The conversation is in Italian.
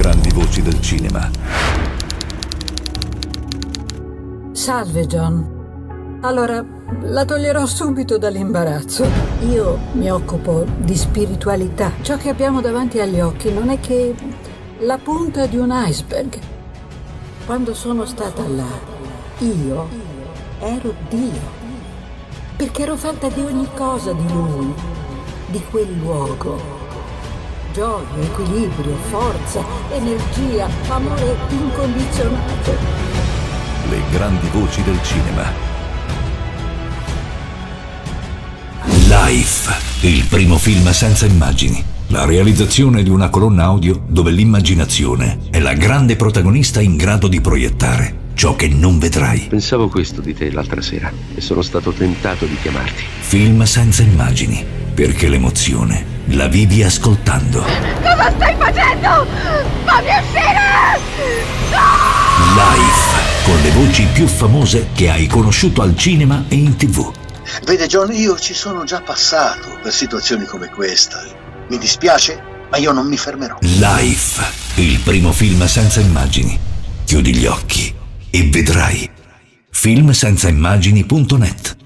grandi voci del cinema. Salve John. Allora, la toglierò subito dall'imbarazzo. Io mi occupo di spiritualità. Ciò che abbiamo davanti agli occhi non è che la punta di un iceberg. Quando sono stata là, io ero Dio. Perché ero fatta di ogni cosa di lui, di quel luogo, Gioia, equilibrio, forza, energia, amore incondizionato. Le grandi voci del cinema. Life, il primo film senza immagini. La realizzazione di una colonna audio dove l'immaginazione è la grande protagonista in grado di proiettare ciò che non vedrai. Pensavo questo di te l'altra sera e sono stato tentato di chiamarti. Film senza immagini, perché l'emozione la vivi ascoltando. Cosa stai facendo? Fammi uscire! No! Life, con le voci più famose che hai conosciuto al cinema e in tv. Vede John, io ci sono già passato per situazioni come questa. Mi dispiace, ma io non mi fermerò. Life, il primo film senza immagini. Chiudi gli occhi e vedrai. Filmsenzaimmagini.net